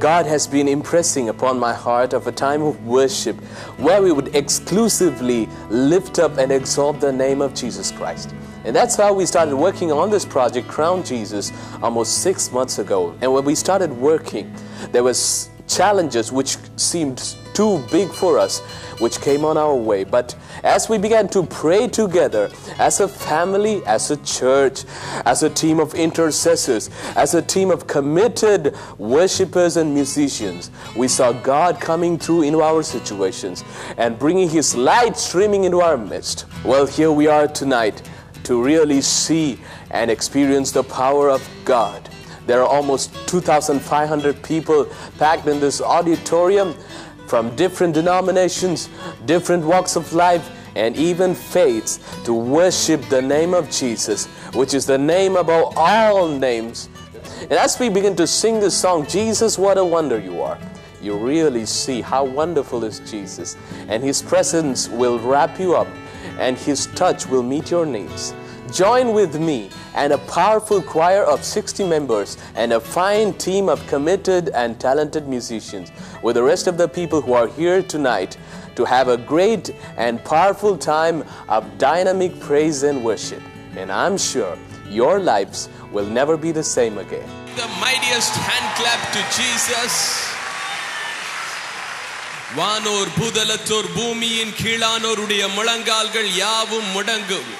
God has been impressing upon my heart of a time of worship where we would exclusively lift up and exalt the name of Jesus Christ. And that's how we started working on this project, Crown Jesus, almost six months ago. And when we started working, there was challenges which seemed too big for us, which came on our way. But as we began to pray together as a family, as a church, as a team of intercessors, as a team of committed worshipers and musicians, we saw God coming through into our situations and bringing His light streaming into our midst. Well, here we are tonight to really see and experience the power of God. There are almost 2,500 people packed in this auditorium from different denominations, different walks of life, and even faiths to worship the name of Jesus, which is the name above all names. And as we begin to sing this song, Jesus, what a wonder you are, you really see how wonderful is Jesus. And His presence will wrap you up, and His touch will meet your needs. Join with me and a powerful choir of 60 members and a fine team of committed and talented musicians with the rest of the people who are here tonight to have a great and powerful time of dynamic praise and worship. And I'm sure your lives will never be the same again. The mightiest hand clap to Jesus. வானோர் பூதலத்தோர் பூமியின் கீழானோருடைய முழங்கால்கள் யாவும் முடங்கும்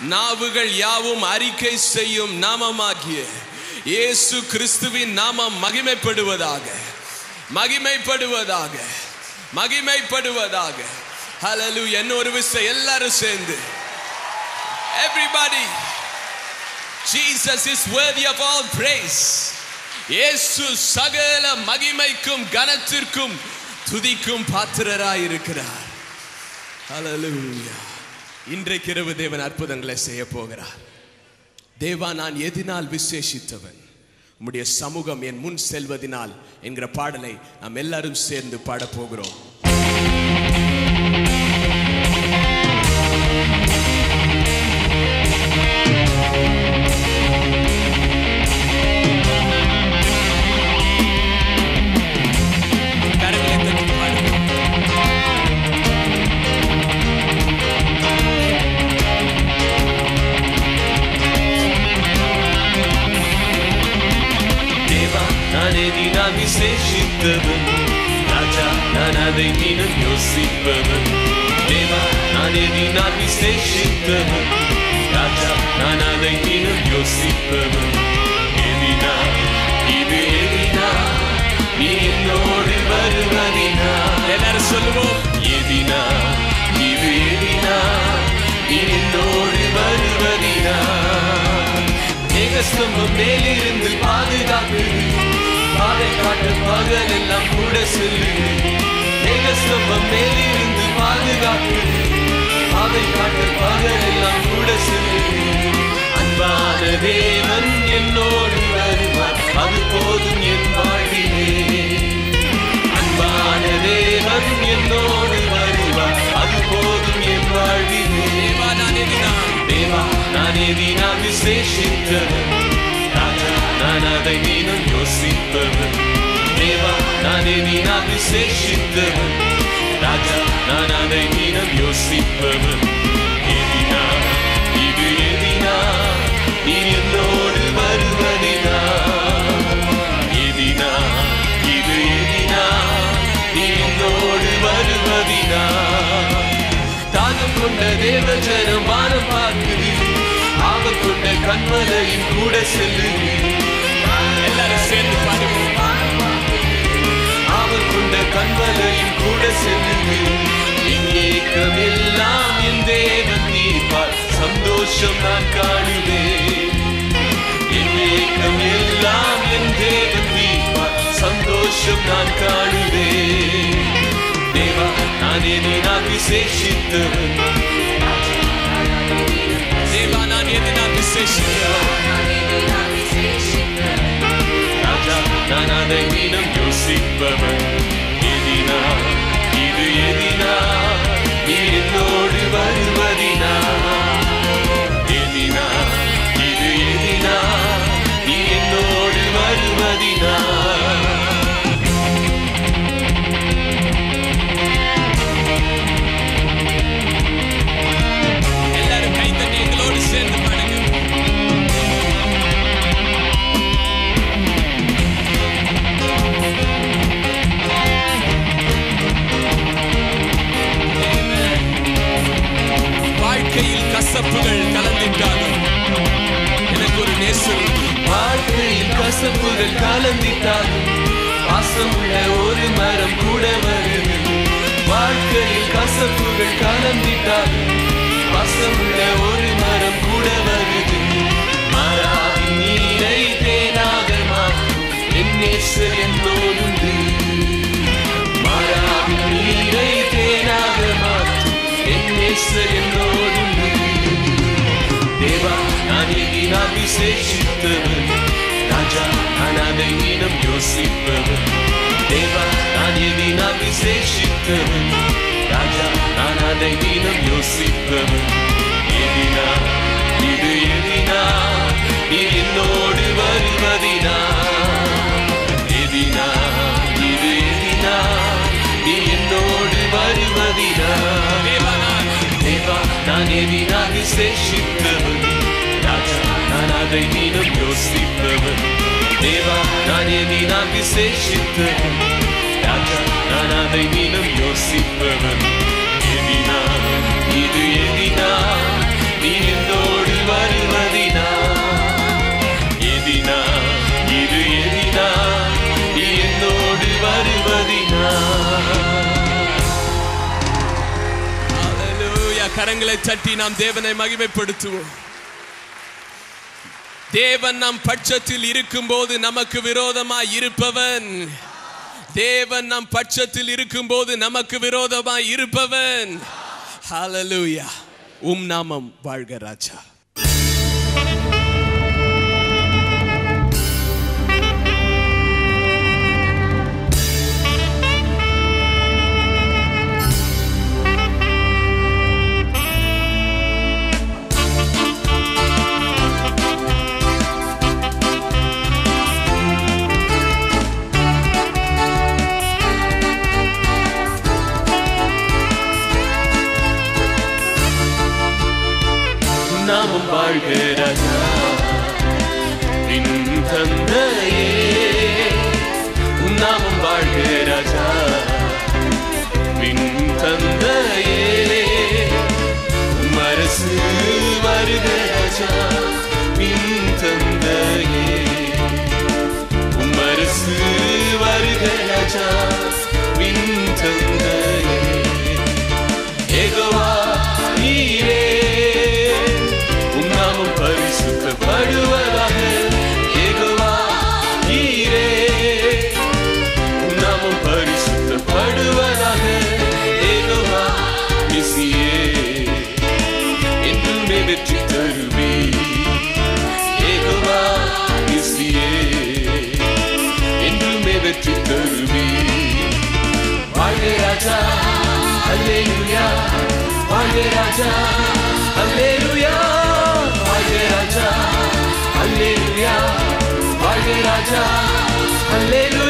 நாவுகள் யாவும் அறிக்கை செய்யும் நாமமாகிய இயேசு கிறிஸ்துவின் நாமம் மகிமைப்படுவதாக மகிமைப்படுவதாக மகிமைப்படுவதாக. ஹலலு என்ன ஒரு விஷயம் எல்லாரும் சேர்ந்து. Everybody Jesus is worthy of all praise. இயேசு சகல மகிமைக்கும் கனத்திற்கும் துதிக்கும் பாத்திரராயிருக்கிறார். இருக்கிறார் இன்றைக்கு இரவு தேவன் அற்புதங்களை செய்ய போகிறார். தேவா நான் எதினால் விசேஷித்தவன். உம்முடைய சமூகம் என் முன் செல்வதினால் என்கிற பாடலை நாம் எல்லாரும் சேர்ந்து பாடப் seșităvân Nacea, nana de din Iosipăvân Deva, nane din arbi seșităvân Nacea, nana de din Iosipăvân Evina, ibi evina Minori varvarina Neler solvo Evina, ibi evina Minori varvarina Ne kastımı melirimdir பாதை காட்டு பகல் எல்லாம் கூட cell அன்பான தேவன் என்னோடு வருவார். அது போதும் என் வாழ்விலே. அன்பான தேவன் என்னோடு வருவார். அது போதும் என் வாழ்விலே. தேவா நான் எதினால் தேவா நான் எதினா விசேஷித்தவன். ராஜா நான் அதை நீனும் யோசிப்பவன் தேவா நான் எதினா விசேஷித்தவன். ராஜா நான் அதை நீனும் யோசிப்பவன். கொண்ட தேவ ஜனம் வானம் பார்க்குது. ஆவல் கொண்ட கண்மலையின் கூட செல்லுது. எல்லாரும் சேர்ந்து பாடுவோம் ஆவல் கொண்ட கண்மலையின் கூட செல்லுது. என் எல்லாம் என் தேவன் தீர்ப்பார் சந்தோஷம் நான் காணுவேன். என் ஏக்கம் எல்லாம் என் தேவன் தீர்ப்பார் சந்தோஷம் நான் காணுவேன். தேவா நான் எதினால் விசேஷித்தவன் தேவா நான் எதினால் விசேஷித்தவன் ராஜா நான் அதை தினம் யோசிப்பவன் எதினா இது எதினா நீ என்னோடு வருவதினா தேவனை மகிமைப்படுத்துவோம். தேவன் நம் பட்சத்தில் இருக்கும் போது நமக்கு விரோதமாய் இருப்பவன். தேவன் நம் பட்சத்தில் இருக்கும் போது நமக்கு விரோதமாய் இருப்பவன். ஹalleluya உம் நாமம் வாழ்க ராஜா. நாமும் வாழ்கிறதா? தந்தையே நாமும் வாழ்கிறதா? தந்தையே அரசு வருகிறதா? தந்தையே அரசு வருகிறதா? தந்தையே ஏகவா நீரே Raja, Alleluia. Haile Raja, Alleluia. Haile Raja, Alleluia. Haile Raja, Alleluia.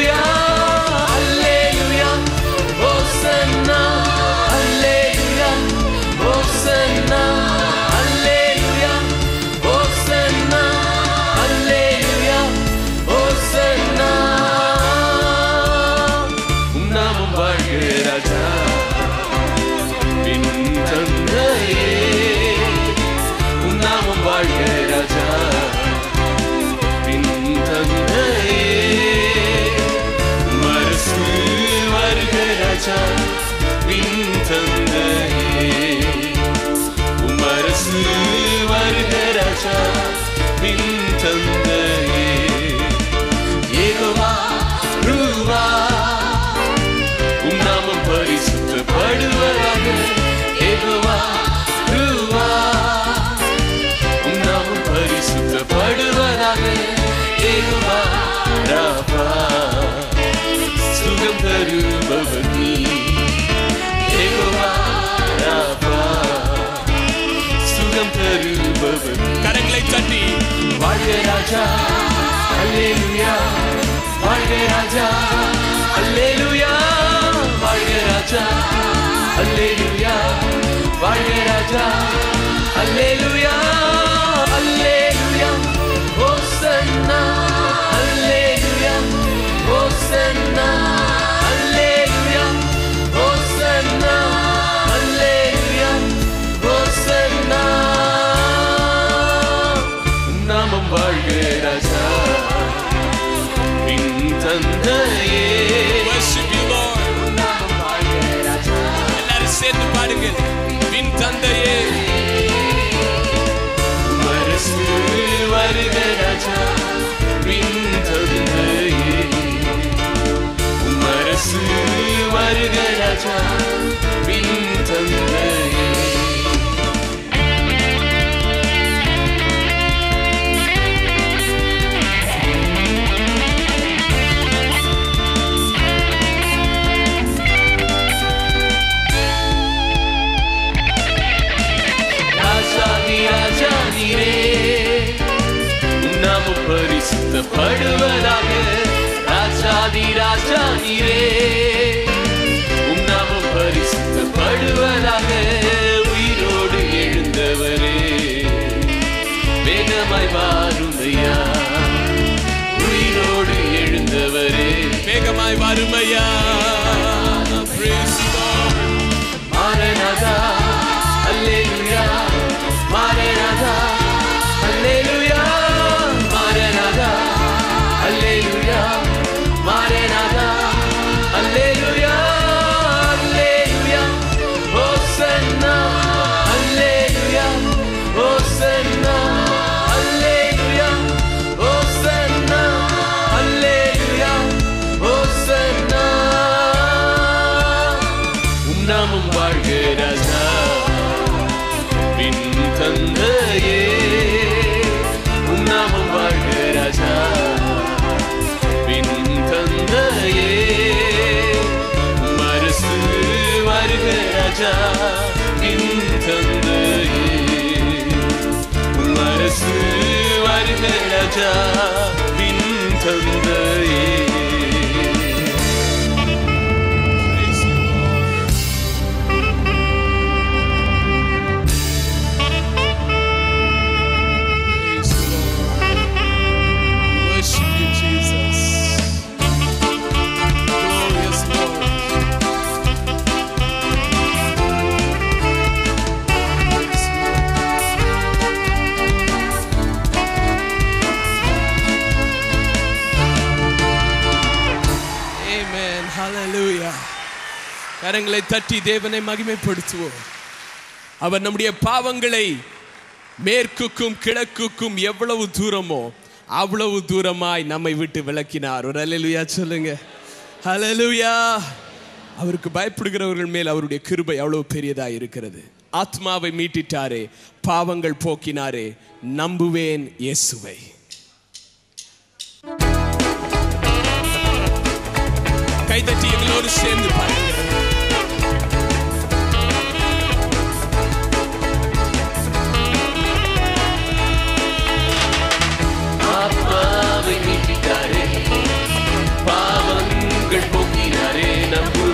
ராஜா. அல்லேலுயா அல்லேலுயா ஓசன்னா. அல்லேலுயா ஓசன்னா. அல்லேலுயா ஓசன்னா. அல்லேலுயா ஓசன்னா. நாமம் ராஜா. மின் தந்தையே. பரிசுத்த படுவதாக ராஜாதி ராஜா நீரே மாறுமையா Maranatha. كتاب تنزل கரங்களை தட்டி தேவனை மகிமைப்படுத்துவோம். அவர் நம்முடைய பாவங்களை மேற்குக்கும் கிழக்குக்கும் எவ்வளவு தூரமோ அவ்வளவு தூரமாய் நம்மை விட்டு விளக்கினார் ஒரு அலலுயா சொல்லுங்க. அலலுயா அவருக்கு பயப்படுகிறவர்கள் மேல் அவருடைய கிருபை அவ்வளவு பெரியதாக இருக்கிறது. ஆத்மாவை மீட்டிட்டாரே பாவங்கள் போக்கினாரே நம்புவேன் இயேசுவை. கைதட்டி எங்களோடு சேர்ந்து பாருங்கள்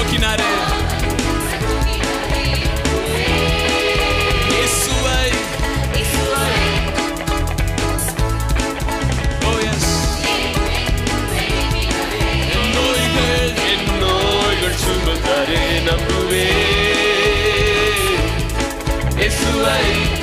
Aqui na areia. Isso aí. Oh, yes. Isso aí.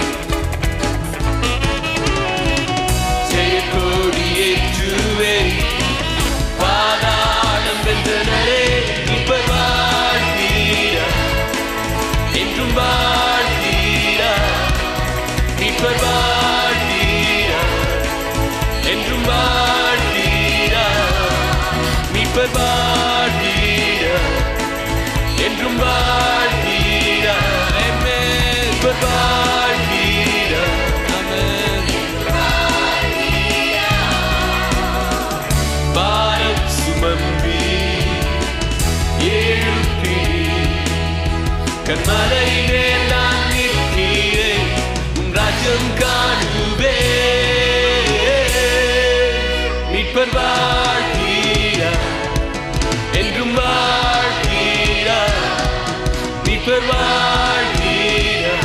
கண்மலை மேல் நான் நிற்கிறேன் உன் ராஜ்யம் காணுவே மீட்பர் வாழ்த்தீரா என்றும் வாழ்த்தீரா மீட்பர் வாழ்த்தீரா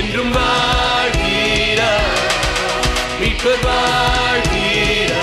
என்றும் வாழ்த்தீரா மீட்பர் வாழ்த்தீரா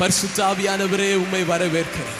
பரிசுத்தாவியானவரே உம்மை வரவேற்கிறேன்.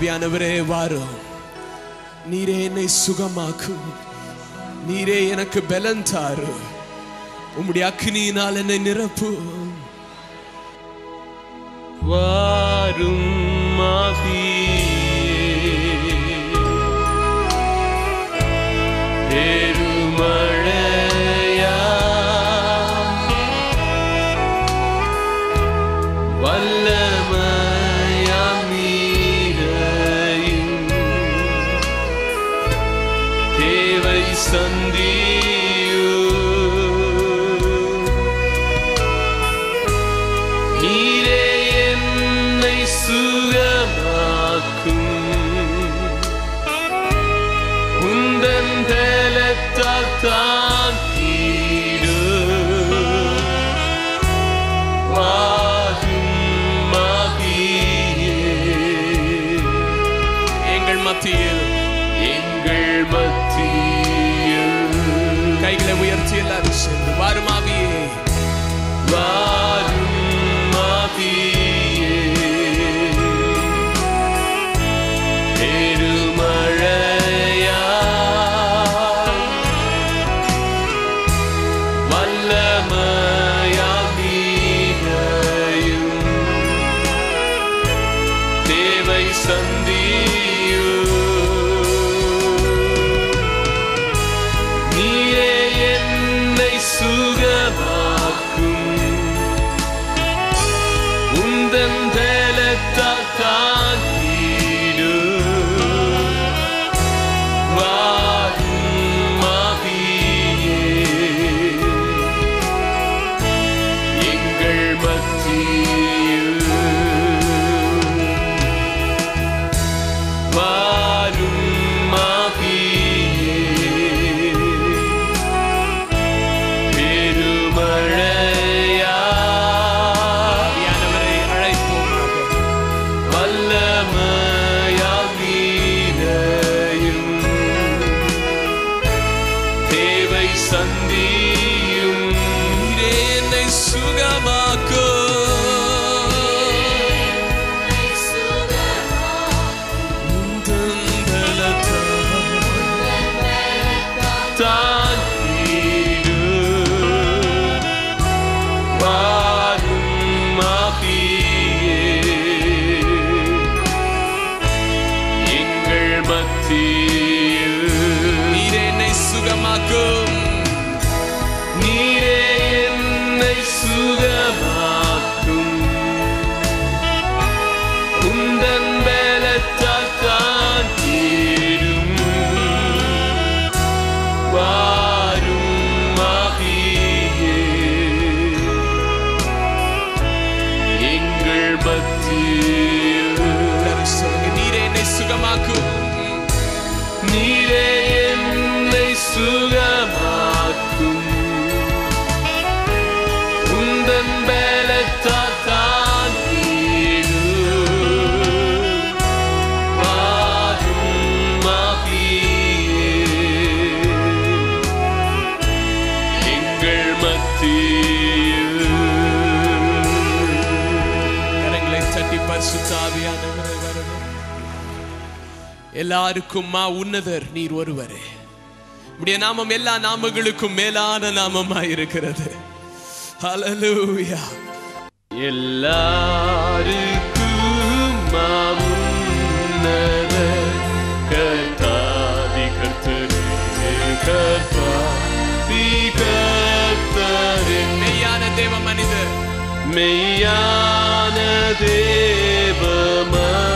ஆவியானவரே வாரும் நீரே என்னை சுகமாக்கும் நீரே எனக்கு பலன் தாரு. உம்முடைய அக்னியினால் என்னை நிரப்பு. வாரும் பெருமழை Varma bir var. எல்லாருக்கும் மா உன்னதர் நீர் ஒருவரே. உடைய நாமம் எல்லா நாமங்களுக்கும் மேலான நாமமா இருக்கிறது. ஹalleluya எல்லாருக்கும் மாமுன்னத கர்த்தாதி கர்த்தரே கர்த்தாதி கர்த்தரே. மெய்யான தேவ மனிதர். மெய்யான தேவ மனிதர்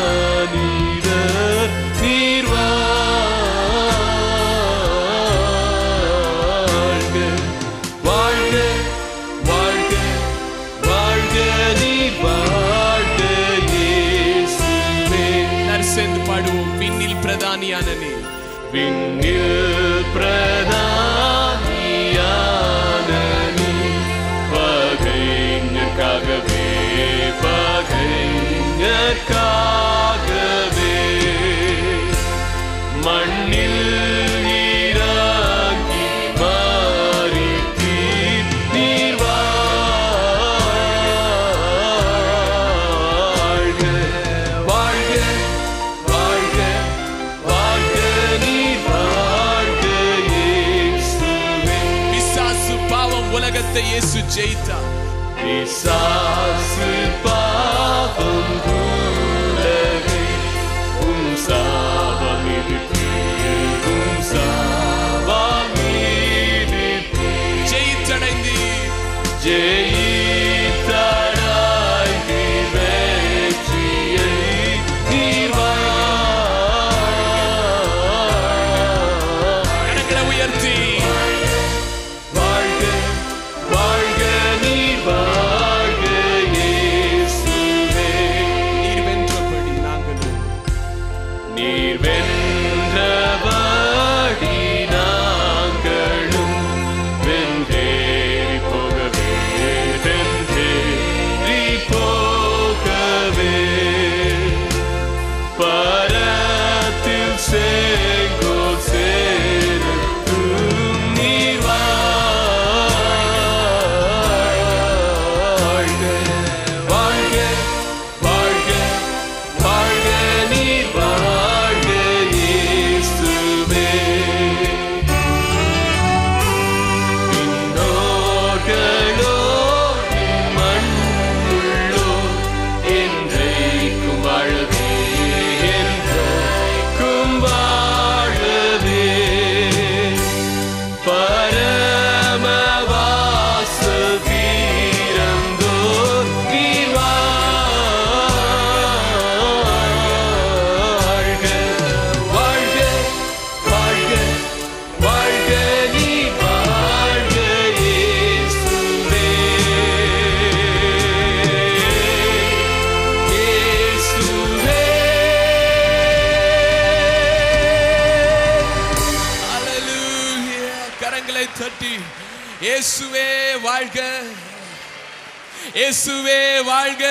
இயேசுவே வாழ்க.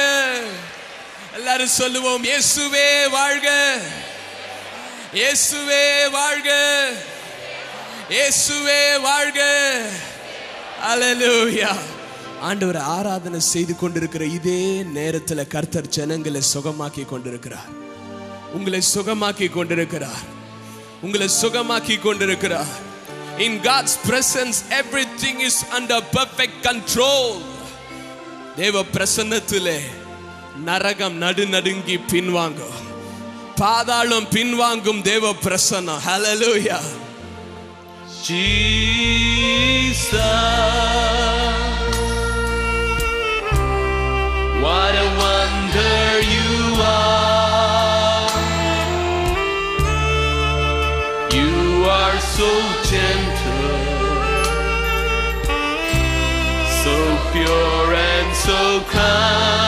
எல்லாரும் சொல்லுவோம் இயேசுவே வாழ்க. இயேசுவே வாழ்க. இயேசுவே வாழ்க. அலலூயா ஆண்டவர் ஆராதனை செய்து கொண்டிருக்கிற இதே நேரத்தில் கர்த்தர் ஜனங்களை சுகமாக்கி கொண்டிருக்கிறார். உங்களை சுகமாக்கி கொண்டிருக்கிறார். உங்களை சுகமாக்கி கொண்டிருக்கிறார். In god's presence everything is under perfect control. தேவ பிரசன்னத்திலே நரகம் நடுநடுங்கி பின்வாங்கும் பாதாளம் பின்வாங்கும் தேவ பிரசன்னம் hallelujah Jesus, what a wonder you are. You are so gentle, so pure and so kind.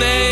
name.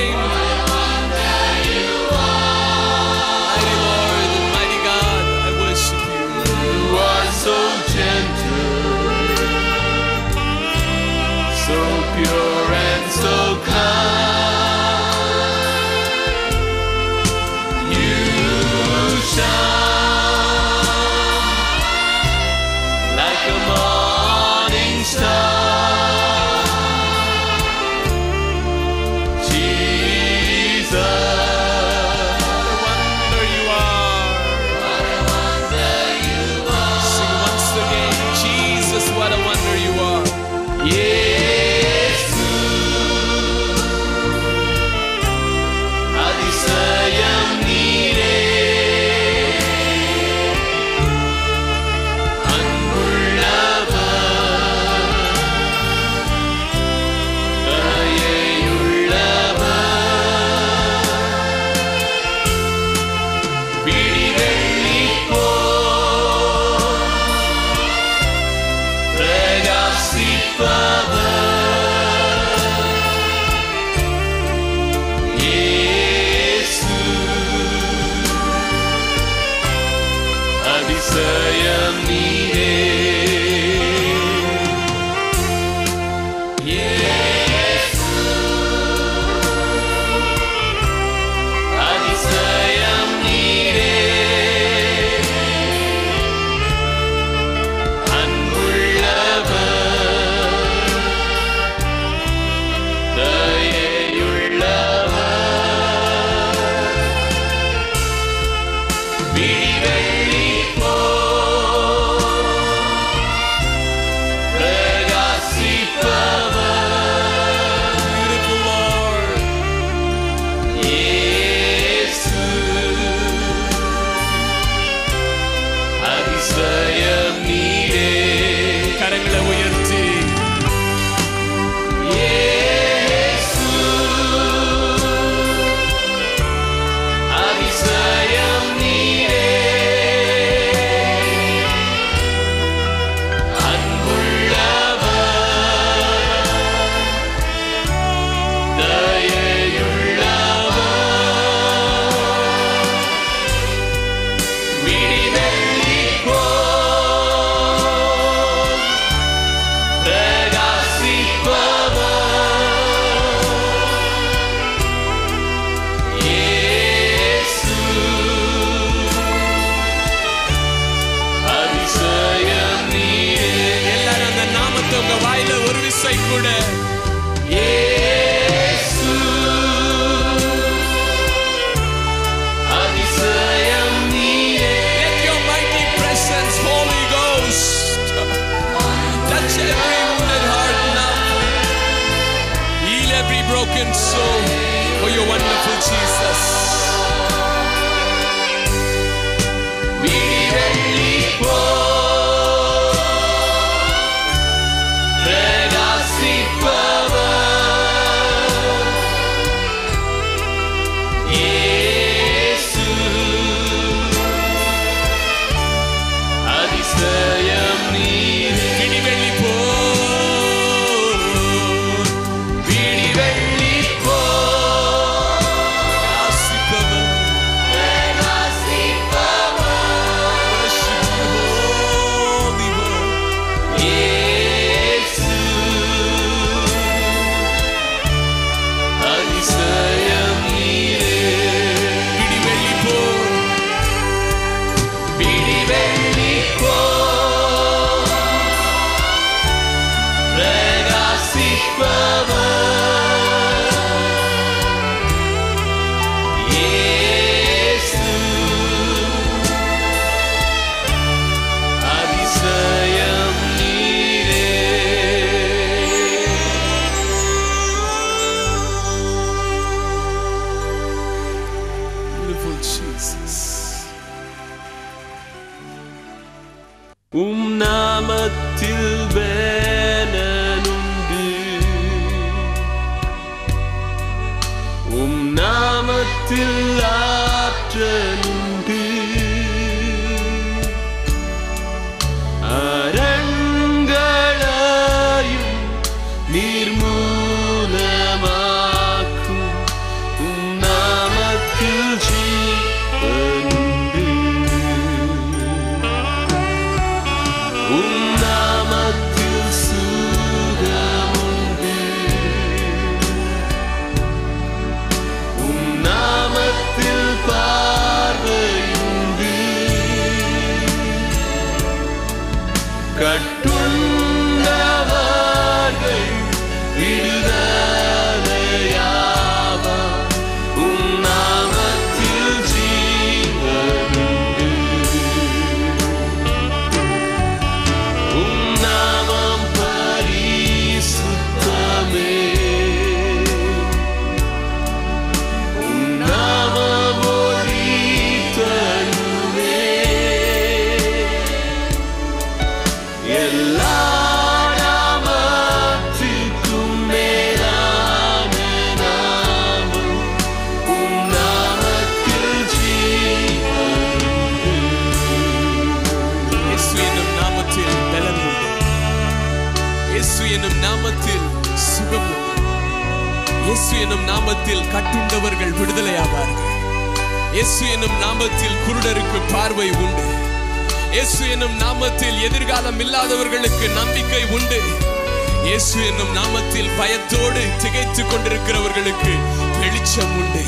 பயத்தோடு திகைத்துக் கொண்டிருக்கிறவர்களுக்கு வெளிச்சம் உண்டு.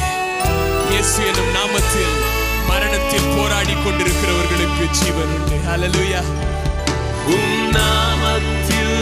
இயேசு எனும் நாமத்தில் மரணத்தில் போராடி கொண்டிருக்கிறவர்களுக்கு ஜீவன் உண்டு. அலலுயா உன் நாமத்தில்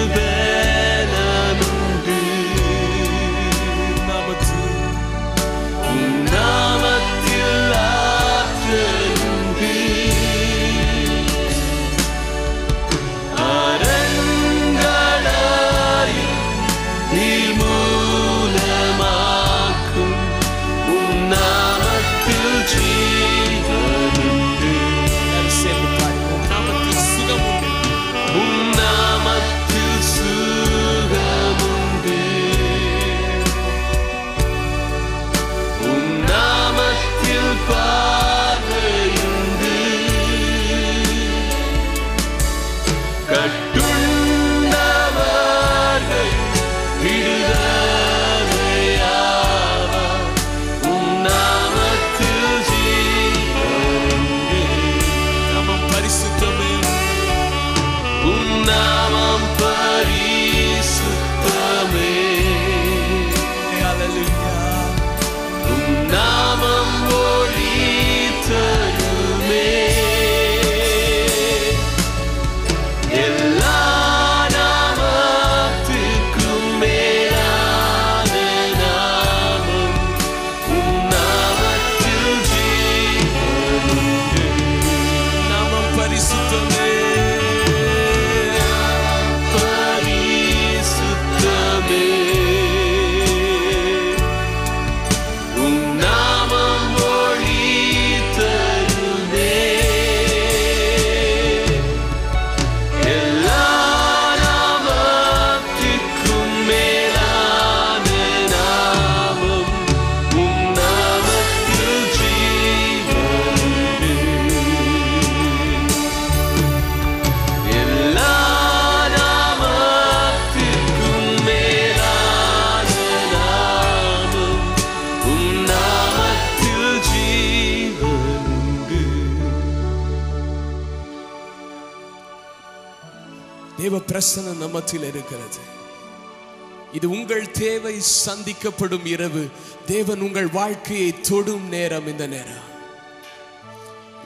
சந்திக்கப்படும் இரவு. தேவன் உங்கள் வாழ்க்கையை தொடும் நேரம் இந்த நேரம்.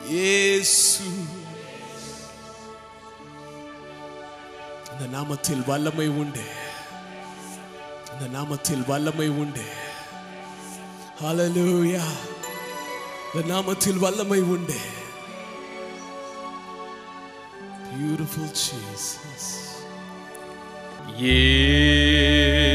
ஏசு இந்த நாமத்தில் வல்லமை உண்டு. இந்த நாமத்தில் வல்லமை உண்டு. ஹalleluya இந்த நாமத்தில் வல்லமை உண்டு. Beautiful Jesus. Yeah.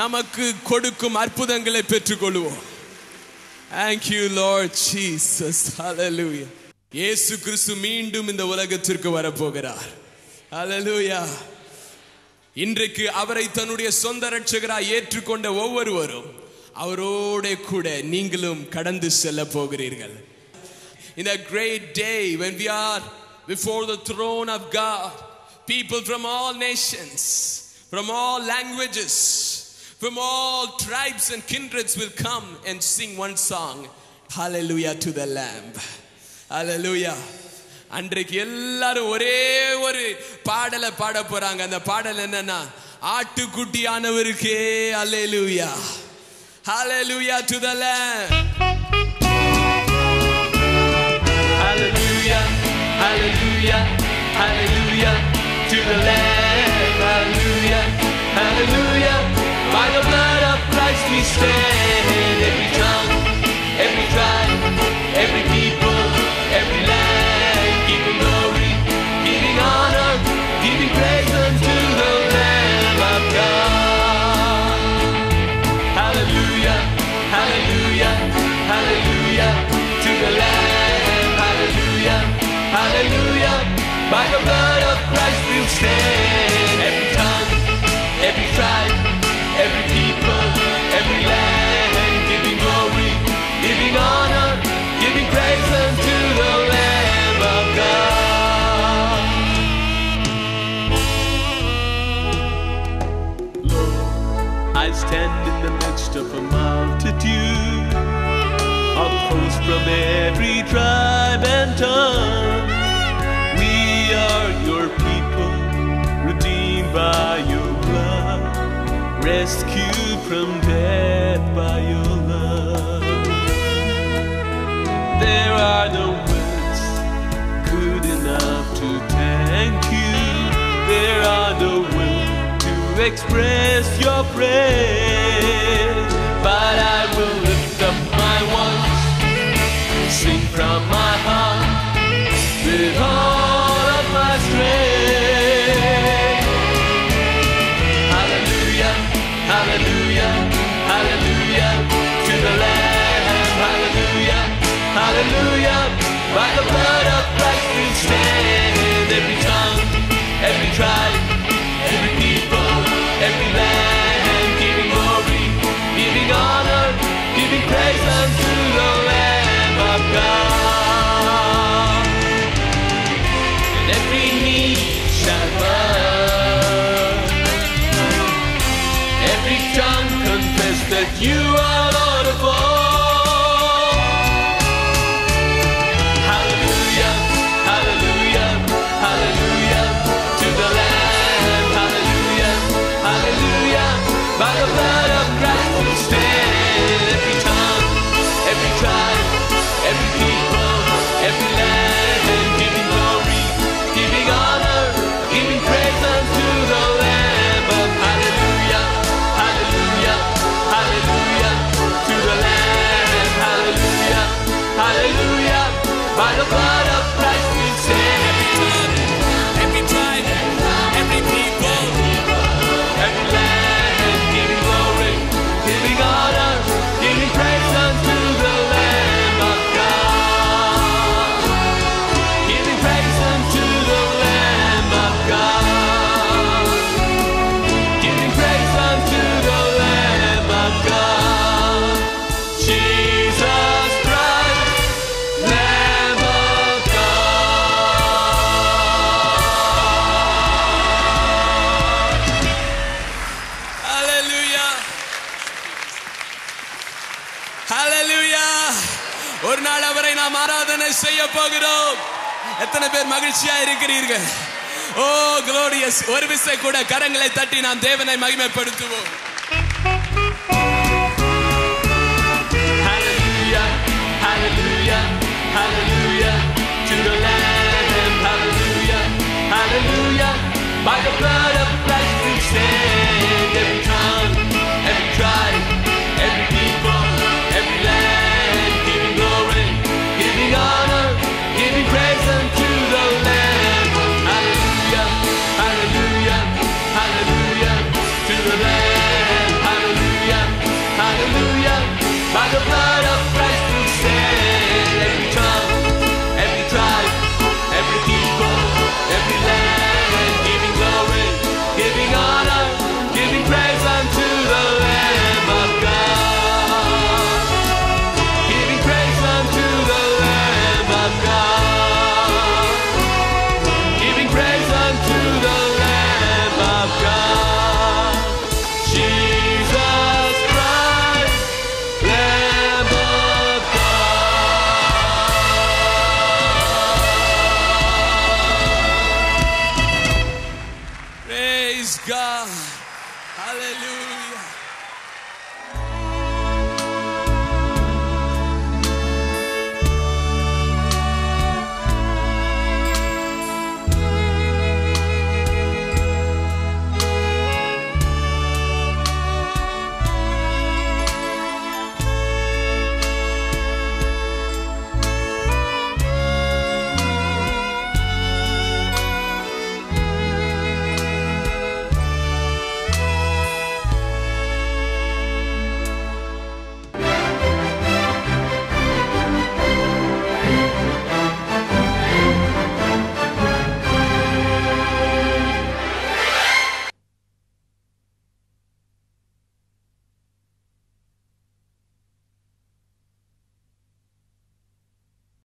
நமக்கு கொடுக்கும் அற்புதங்களை பெற்றுக்கொள்வோம் Thank you Lord Jesus Hallelujah இயேசு கிறிஸ்து மீண்டும் இந்த உலகத்திற்கு வரப்போகிறார் Hallelujah இன்றைக்கு அவரை தன்னுடைய சொந்த ரட்சகராய் ஏற்றுக்கொண்ட ஒவ்வொருவரும் அவரோட கூட நீங்களும் கடந்து செல்ல போகிறீர்கள் In a great day when we are before the throne of God, people from all nations, from all languages, from all tribes and kindreds will come and sing one song Hallelujah to the Lamb. Hallelujah. அன்றைக்கு எல்லாரும் ஒரே ஒரு பாடலை பாட போறாங்க அந்த பாடல் என்னன்னா ஆட்டுக்குட்டியானவருக்கே அல்லேலூயா Hallelujah to the Lamb. Hallelujah, hallelujah, hallelujah to the Lamb. stay. We are your people, redeemed by your blood, rescued from death by your love. There are no words good enough to thank you. There are no words to express your praise. But I will lift up my voice, sing from my with all of my strength. Hallelujah, hallelujah, hallelujah to the Lamb. Hallelujah, hallelujah. By the blood of Christ we stand. You எத்தனை பேர் மகிழ்ச்சியா இருக்கிறீர்கள்? ஓ glorious ஒரு விசை கூட கரங்களை தட்டி நாம் தேவனை மகிமைப்படுத்துவோம்.